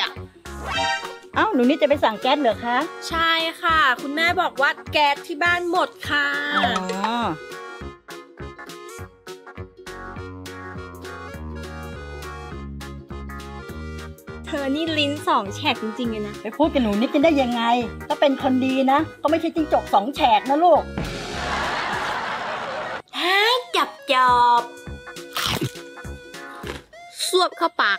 อะเอ้าหนูนิดจะไปสั่งแก๊สเหรอคะใช่ค่ะ คุณแม่บอกว่าแก๊สที่บ้านหมดค่ะอ๋อเธอนี่ลิ้นสองแฉกจริงๆเลยนะ ไปพูดกับหนูนิดจะได้ยังไงถ้าเป็นคนดีนะ ก็ไม่ใช่จิ้งจกสองแฉกนะลูกแฮ้จับจอบ สวบเข้าปาก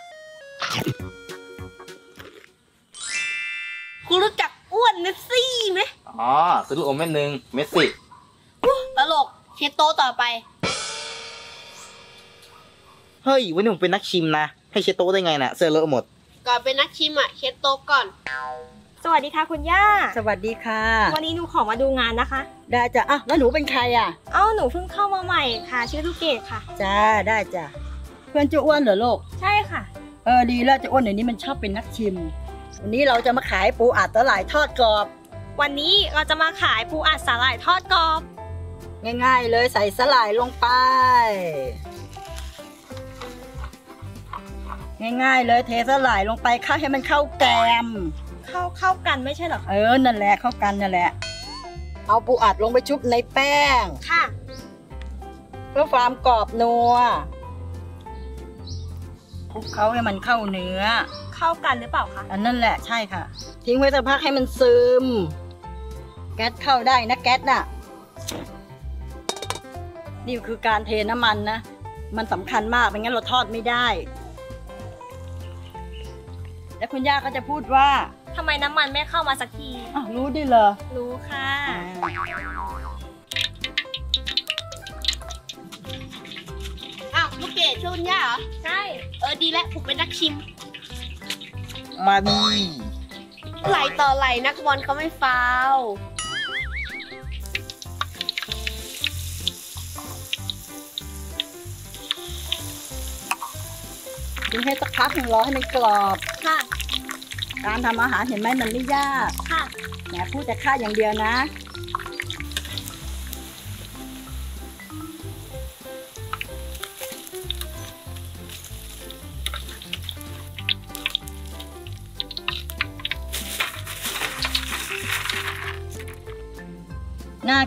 คุณรู้จักอ้วนเมสซี่ไหมอ๋อซื้อลูกอมเม็ดหนึ่งเม็ดสิตลกเชดโตะต่อไป เฮ้ย วันนี้ผมเป็นนักชิมนะ ให้เชโต้ได้ไงน่ะ เสื้อเลอะหมด ก่อนเป็นนักชิมอะเชดโตะก่อน สวัสดีค่ะคุณย่า สวัสดีค่ะ วันนี้หนูขอมาดูงานนะคะ ได้จ้ะอะแล้วหนูเป็นใครอะ เอ้าหนูเพิ่งเข้ามาใหม่ค่ะ ชื่อลูกเกดค่ะ จ้า ได้จ้ะ เพื่อนเจ้าอ้วนเหรอลูก ใช่ค่ะ เออ ดีแล้วเจ้าอ้วนเดี๋ยวนี้มันชอบเป็นนักชิม วันนี้เราจะมาขายปูอัดตะหลายทอดกรอบ วันนี้เราจะมาขายปูอัดสาหร่ายทอดกรอบ ง่ายๆเลยใส่สลายลงไป ง่ายๆเลยเทสลายลงไปเข้าให้มันเข้าแกม เข้าเข้ากันไม่ใช่เหรอคะเออนั่นแหละเข้ากันนั่นแหละ เอาปูอัดลงไปชุบในแป้ง ค่ะ เพื่อความกรอบนัวคลุกเขาให้มันเข้าเนื้อ เข้ากันหรือเปล่าคะอันนั่นแหละใช่ค่ะ ทิ้งไว้สักพักให้มันซึม แก๊สเข้าได้นะแก๊สน่ะ นี่คือการเทน้ำมันนะ มันสำคัญมากไม่งั้นเราทอดไม่ได้ แล้วคุณย่าก็จะพูดว่าทำไมน้ำมันไม่เข้ามาสักที อ้าวรู้ด้วยเหรอ รู้ค่ะ อ้าวลูกเกดช่วยคุณย่าเหรอ ใช่ เออดีแล้วผมเป็นนักชิม มาดีไหลต่อไหลนักบอลเขาไม่ฟาวล์ทิ้งให้สักพักหนึ่งรอให้มันกรอบ ค่ะ การทำอาหารเห็นไหมมันไม่ยาก ค่ะ แหมพูดแต่ค่าอย่างเดียวนะ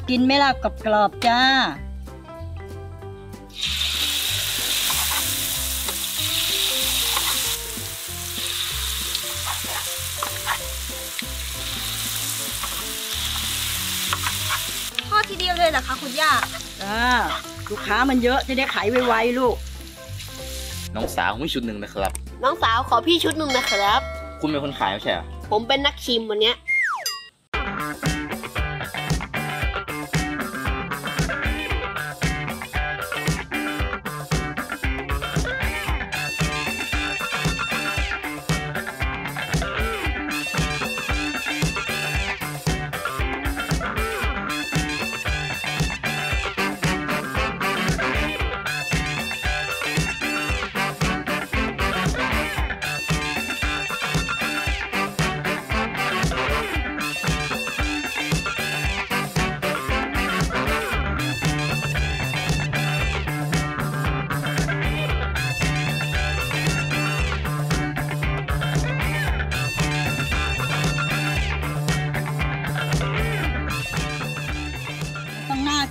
กินไหม่ล่ะกับกรอบๆจ้า ทอดทีเดียวเลยเหรอคะคุณย่า จ้า ลูกค้ามันเยอะจะได้ขายไวๆลูก น้องสาวผมมีชุดหนึ่งนะครับ น้องสาวขอพี่ชุดหนึ่งนะครับ คุณเป็นคนขายไม่ใช่เหรอผมเป็นนักชิมวันเนี้ย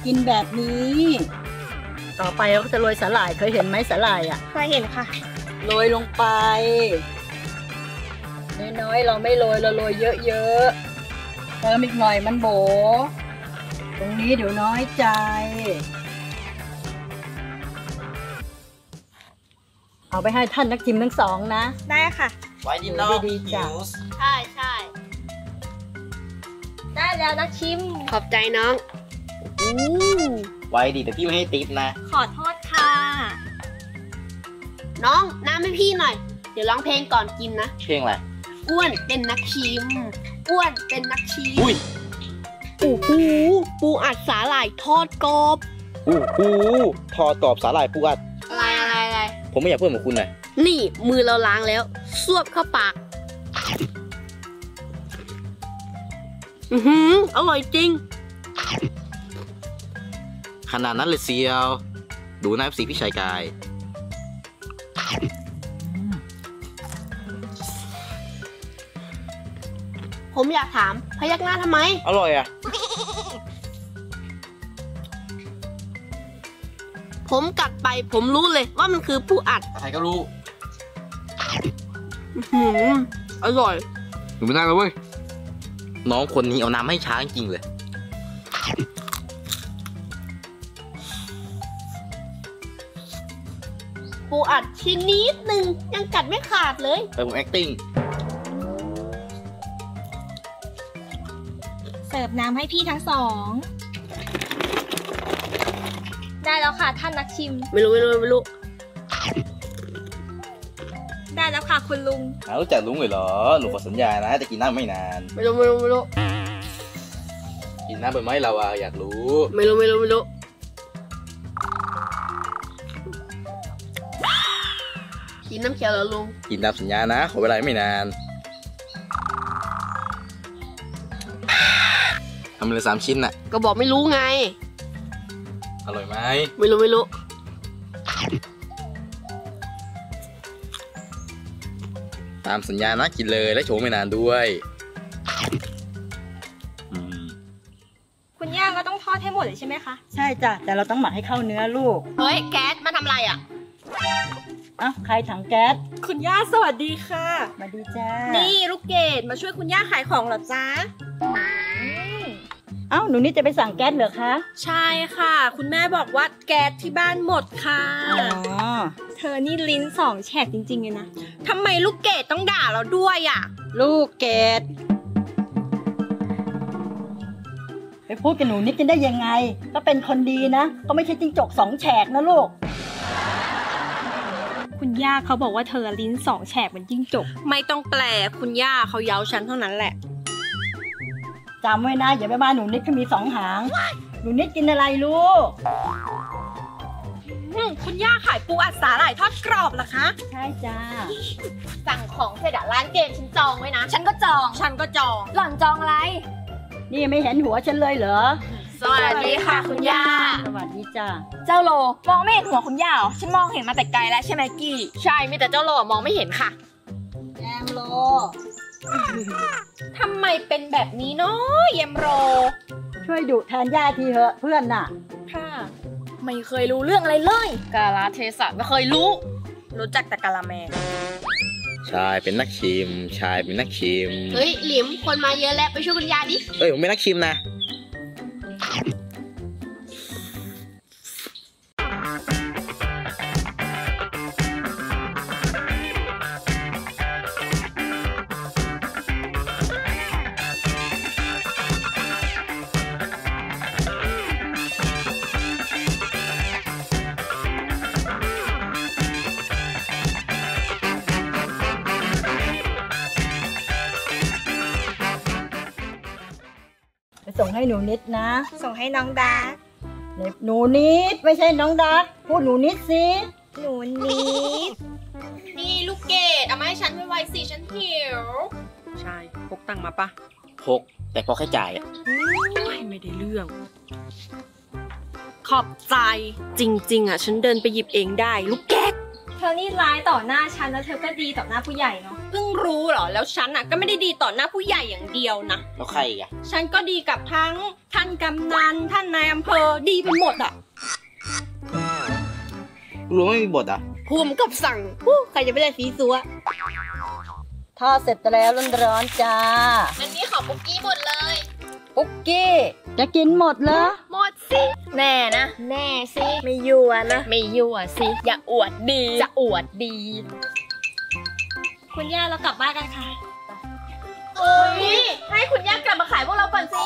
กินแบบนี้ ต่อไปเราก็จะโรยสาหร่ายเคยเห็นไหมสาหร่ายอะเคยเห็นค่ะ โรยลงไป น้อยๆเราไม่โรยเราโรยเยอะๆเติมอีกหน่อยมันโบ ตรงนี้เดี๋ยวน้อยใจเอาไปให้ท่านนักชิมทั้งสองนะ ได้ค่ะ ไว้ดีนอกดีจ้ะ ใช่ใช่ได้แล้วนักชิม ขอบใจน้องอู้ ไว้ดีแต่พี่ไม่ให้ติปนะ ขอโทษค่ะ น้องน้ำให้พี่หน่อย เดี๋ยวร้องเพลงก่อนกินนะ เพลงอะไร อ้วนเป็นนักชิม อ้วนเป็นนักชิมอุ้ยโอ้โหปูอัดสาหร่ายทอดกรอบ อู้หูทอดกรอบสาหร่ายปูอัด อะไรอะไรอะไร ผมไม่อยากเพื่อนเหมือนคุณนะนี่มือเราล้างแล้วสวบเข้าปาก อือหืออร่อยจริง ขนาดนั้นเลยเซียว ดูนะสีพี่ชายกาย ผมอยากถามพยักหน้าทำไม อร่อยอะ ผมกัดไปผมรู้เลยว่ามันคือปูอัดใครก็รู้อื้อหืออร่อย หนูไม่ได้แล้วเว้ย น้องคนนี้เอาน้ำให้ช้างจริงเลย อัดชิ้นนิดนึงยังกัดไม่ขาดเลยไปผม acting เสิร์ฟน้ำให้พี่ทั้งสอง ได้แล้วค่ะท่านนักชิม ไม่รู้ไม่รู้ไม่รู้ ได้แล้วค่ะคุณลุงหารู้จักลุงเลยเหรอหนูขอสัญญานะจะกินน้ำไม่นาน ไม่รู้ไม่รู้ไม่รู้กินน้ำไปไหมเราอะอยากรู้ ไม่รู้ไม่รู้ไม่รู้ กินน้ำเขียวเหรอลุง กินตามสัญญานะ ขอเวลาไม่นานทำเลยสามชิ้นน่ะ ก็บอกไม่รู้ไง อร่อยไหมไม่รู้ไม่รู้ ตามสัญญานะกินเลยและโชว์ไม่นานด้วยอืมคุณย่าก็ต้องทอดให้หมดเลยใช่ไหมคะ ใช่จ้ะ แต่เราต้องหมักให้เข้าเนื้อลูก เฮ้ย แก๊สมาทำอะไรอะ อะใครถังแก๊สคุณย่าสวัสดีค่ะ มาดีจ้า นี่ลูกเกดมาช่วยคุณย่าขายของเหรอจ๊ะเอ้าหนูนี่จะไปสั่งแก๊สเหรอคะ ใช่ค่ะ คุณแม่บอกว่าแก๊สที่บ้านหมดค่ะอ๋อเธอนี่ลิ้นสองแฉกจริงๆเลยนะทำไมลูกเกดต้องด่าเราด้วยอะ ลูกเกดไปพูดกับหนูนิดกันได้ยังไง ก็เป็นคนดีนะ ก็ไม่ใช่จิ้งจกสองแฉกนะลูก คุณย่าเขาบอกว่าเธอลิ้นสองแฉกเหมือนจิ้งจก ไม่ต้องแปลคุณย่าเขาเย้าฉันเท่านั้นแหละ จำไว้นะอย่าไปมาหนูนิดเขามีสองหาง หนูนิดกินอะไรลูก อืมคุณย่าขายปูอัดสาหร่ายทอดกรอบเหรอคะ ใช่จ้า สั่งของเสร็จอะร้านเกมฉันจองไว้นะ ฉันก็จอง ฉันก็จอง หล่อนจองอะไร นี่ไม่เห็นหัวฉันเลยเหรอ สวัสดีค่ะคุณย่า สวัสดีจ้าเจ้าโล มองไม่เห็นหัวคุณย่าเหรอฉันมองเห็นมาแต่ไกลแล้วใช่ไหมกี้ ใช่มีแต่เจ้าโลมองไม่เห็นค่ะแอมโล ทำไมเป็นแบบนี้เนาะเยมโรช่วยดุแทนย่าทีเถอะเพื่อนน่ะ ค่ะ ไม่เคยรู้เรื่องอะไรเลย กาลาเทศะไม่เคยรู้ รู้จักแต่กาลาแมชายเป็นนักชิม ชายเป็นนักชิม เฮ้ยหลิมคนมาเยอะแล้วไปช่วยคุณยาดิ เอ้ยผมเป็นนักชิมนะ ส่งให้หนูนิดนะ ส่งให้น้องดาร์กหนูนิดไม่ใช่น้องดักพูดหนูนิดสิหนูนิด นี่ลูกเกดเอามาให้ฉันไวๆสิฉันหิว ใช่พกตังค์มาปะพก แต่พอแค่จ่ายอะไม่ได้เรื่อง ขอบใจจริง ๆ อะ ฉันเดินไปหยิบเองได้ ลูกเกดเธอนี่ร้ายต่อหน้าฉันแล้วเธอก็ดีต่อหน้าผู้ใหญ่เนาะ เพิ่งรู้เหรอ แล้วฉันอะก็ไม่ได้ดีต่อหน้าผู้ใหญ่อย่างเดียวนะ แล้วใครอีกอะฉันก็ดีกับทั้งท่านกำนันท่านนายอำเภอดีไปหมดอะรู้ไม่มีบทอะภูมิกับสั่งฮู้ใครจะไม่ได้ฟีซัวทอดเสร็จแล้วร้อนๆจ้า อันนี้ขอปุกกี้หมดเลย ปุ๊กกี้ จะกินหมดเหรอ หมดสิ แน่นะ แน่สิ ไม่ยั่วนะ ไม่ยั่วสิ อย่าอวดดี จะอวดดี คุณย่าเรากลับบ้านกันค่ะเอ้ยให้คุณย่ากลับมาขายพวกเราก่อนสิ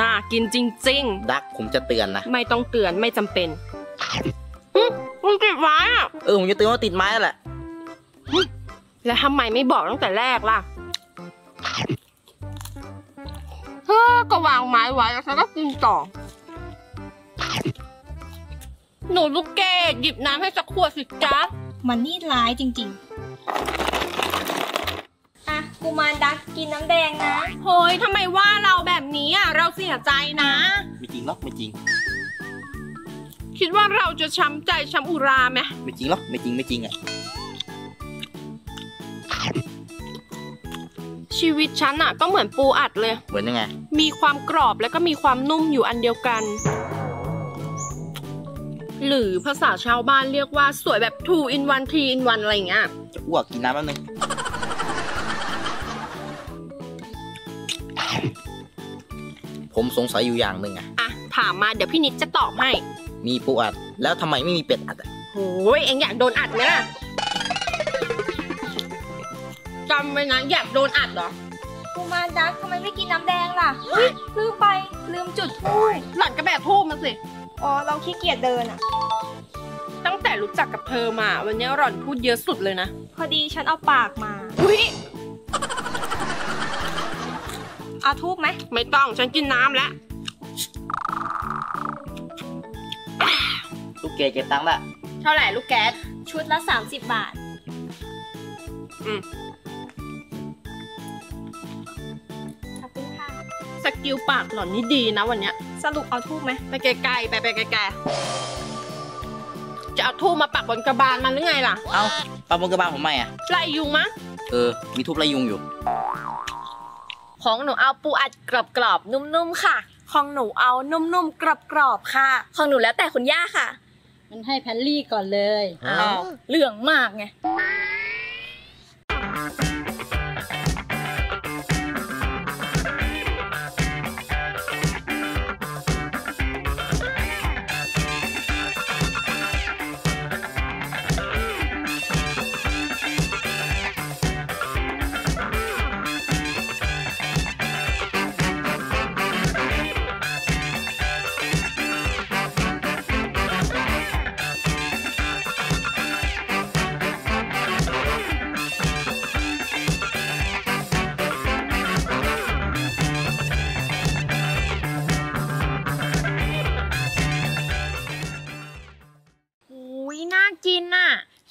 น่ากินจริง ดักผมจะเตือนนะ ๆ ไม่ต้องเตือนไม่จำเป็นคุณติดไว้อะเออผมจะเตือนว่าติดไม้แล้วแหละแล้วทำไมไม่บอกตั้งแต่แรกล่ะเฮ้อก็วางไม้ไว้แล้วฉันก็กินต่อ หนูลูกเกดหยิบน้ำให้สักขวดสิจ๊ะ มันนี่ร้ายจริงๆอะ กูมารดักกินน้ำแดงนะเฮ้ยทำไมว่าเราแบบนี้อะ เราเสียใจนะ ไม่จริงหรอกไม่จริง คิดว่าเราจะช้ำใจช้ำอุราไหมไม่จริงหรอกไม่จริงไม่จริงอะชชีวิตฉันอะก็เหมือนปูอัดเลย เหมือนยังไง มีความกรอบแล้วก็มีความนุ่มอยู่อันเดียวกัน หรือภาษาชาวบ้านเรียกว่าสวยแบบ two in one three in one อะไรอย่างเงี้ย จะอ้วกกินน้ำแป๊บนึง ผมสงสัยอยู่อย่างหนึ่งอะอะ ถามมาเดี๋ยวพี่นิดจะตอบให้ มีปูอัด แล้วทำไมไม่มีเป็ดอัดอะโอ้ยเอ็งอยากโดนอัดไหมล่ะจำไว้นะอยากโดนอัดเหรอกูมารดักทำไมไม่กินน้ำแดงล่ะเฮ้ยลืมไปลืมจุดทูบหล่อนก็แบบทูบมาสิ อ๋อ เราขี้เกียจเดินอะตั้งแต่รู้จักกับเธอมา วันนี้หล่อนพูดเยอะสุดเลยนะ พอดีฉันเอาปากมา อุ้ย เอาทูบไหมไม่ต้องฉันกินน้ำแล้วลูกเกดเก็บตังค์ละเท่าไหร่ลูกแก๊สชุดละ 30 บาท อืมขอบคุณค่ะ skill ปากหล่อนนี่ดีนะวันเนี้ย สรุปเอาธูปไหมไปไกลๆไปไปไกลๆจะเอาธูปมาปักบนกระบาลมันหรือไงล่ะ เอ้าปักบนกระบาลผมไม่อะไล่ยุงมั้ง เออ มีธูปไล่ยุงอยู่ ของหนูเอาปูอัดกรอบๆนุ่มๆค่ะ ของหนูเอานุ่มๆกรอบๆค่ะ ของหนูแล้วแต่คุณย่าค่ะ มันให้แพนลี่ก่อนเลย อ้าวเหลืองมากไง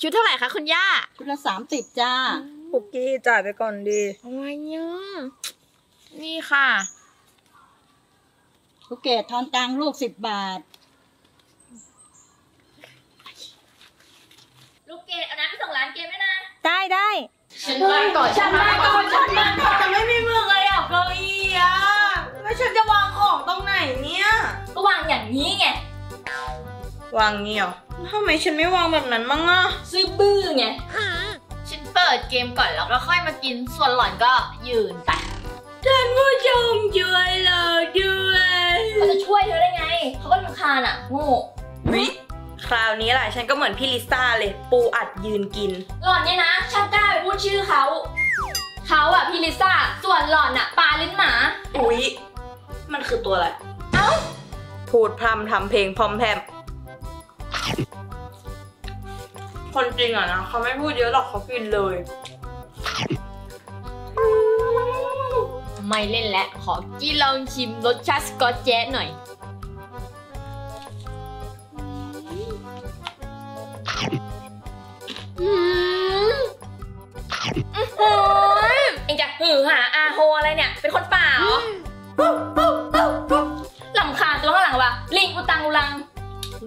ชุดเท่าไหร่คะคุณย่าชุดละสามสิบจ้าปุกกี้จ่ายไปก่อนดีอะไรเนี่ยนี่ค่ะลูกเกดทอนตังค์ลูกสิบบาท ลูกเกดเอาน้ำไปส่งร้านเกมด้วยนะ ได้ได้ฉันมาก่อนฉันมาก่อนฉันมาก่อนแต่ไม่มีมือเลยอะเก้าอี้อะแล้วฉันจะวางของตรงไหนเนี่ย ก็วางอย่างนี้ไง วางงี้เหรอ ทำไมฉันไม่วางแบบนั้นมั่งอะซื้อบื้อไงฉันเปิดเกมก่อนแล้วก็ค่อยมากิน ส่วนหล่อนก็ยืนไปท่านผู้ชมช่วยเราด้วยเขาจะช่วยเธอได้ไง เขาก็รำคาญอะโง่วิคราวนี้แหละฉันก็เหมือนพี่ลิซ่าเลย ปูอัดยืนกิน หล่อนเนี่ยนะช่างกล้าไปพูดชื่อเขา เขาอะพี่ลิซ่า ส่วนหล่อนอะปลาลิ้นหมา อุ๊ย มันคือตัวอะไร เอ้า พูดพรำทำเพลงพร้อมแพม คนจริงอะนะเขาไม่พูดเยอะหรอกเขากินเลย ไม่เล่นแล้วขอกี้ลองชิมรสชาติสกอตเจสหน่อย อืมอื้อหือเอ็งจะหือหาอาโฮอะไรเนี่ย เป็นคนป่าเหรอลำคาญตัวข้างหลังว่ะลิงอุตังอุลัง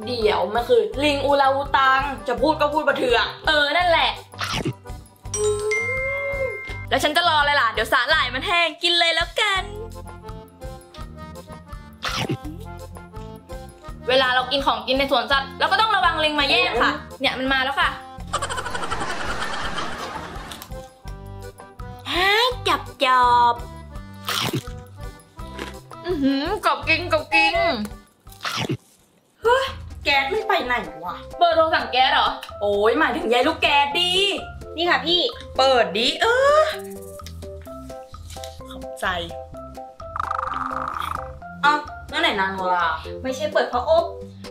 เดี๋ยวมันคือ ลิงอูลาอูตัง จะพูดก็พูดมาเถื่อะเออนั่นแหละ แล้วฉันจะรอเลยล่ะ เดี๋ยวสาหร่ายมันแห้งกินเลยแล้วกัน เวลาเรากินของกินในสวนสัตว์เราก็ต้องระวังลิงมาแย่งค่ะ เนี่ยมันมาแล้วค่ะจับจอบอือหือกรอบกิงกรอบกิง แก๊สไม่ไปไหนวะ เบอร์โทรสั่งแก๊สเหรอ โอ้ยหมายถึงยายลูกแก๊สดี นี่ค่ะพี่ เปิดดิเออ ขอบใจเอ้าแล้วไหนนางโนราไม่ใช่เปิดเพราะอบ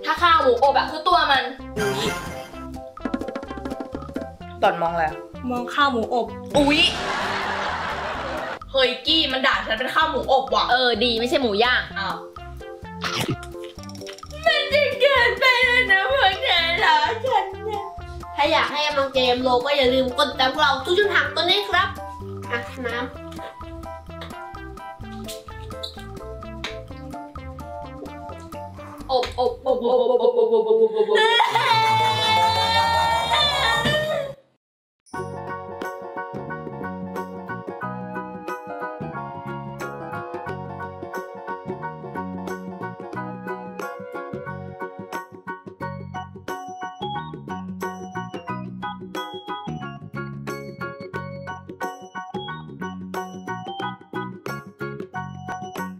ถ้าข้าวหมูอบอะคือตัวมันอุ๊ยตอนมองแล้ว มองข้าวหมูอบ อุ๊ยเฮ้ยกี้มันด่าฉันเป็นข้าวหมูอบว่ะ เออดีไม่ใช่หมูย่าง อ้าว กินไปแล้วนะพวกเธอเหรอฉันเนี่ยถ้าอยากให้กำลัง